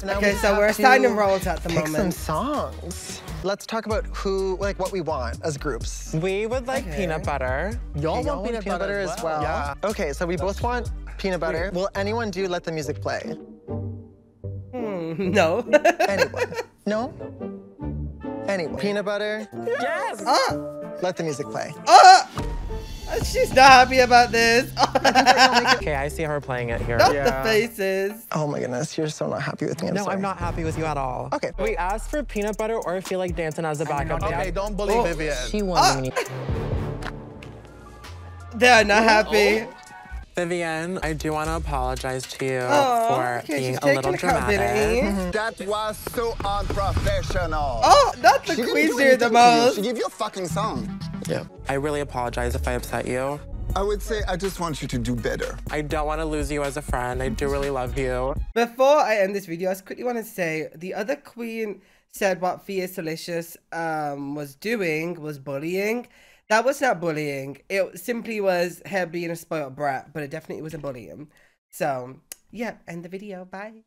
songs. Now Okay, we so have we're to assigning roles at the pick moment. some songs. Let's talk about who, like, what we want as groups. We would like Okay. peanut butter. Y'all want peanut, butter, as well. Yeah. Okay, so we both want peanut butter. Will anyone do let the music play? Hmm, no. Anyone? no? Anyone? Peanut butter, Yes. Ah, let the music play. ah, she's not happy about this. Okay, I see her playing it here. Not the faces. Oh my goodness, you're so not happy with me. I'm No, sorry. I'm not happy with you at all. Okay. We asked for peanut butter or feel like dancing as a backup. Okay, don't believe Oh. Vivian. She won. Ah. They're not happy. Vivian, I do want to apologize to you Oh, for okay, being a little taking accountability. dramatic. That was so unprofessional. Oh, that's the She didn't queen here the anything to you. most. She gave you a fucking song. Yeah. I really apologize if I upset you. I would say I just want you to do better. I don't want to lose you as a friend. I do really love you. Before I end this video, I just quickly want to say the other queen said what Fiercalicious um, was doing was bullying. That was not bullying. It simply was her being a spoiled brat, but it definitely wasn't bullying. So, yeah, end the video. Bye.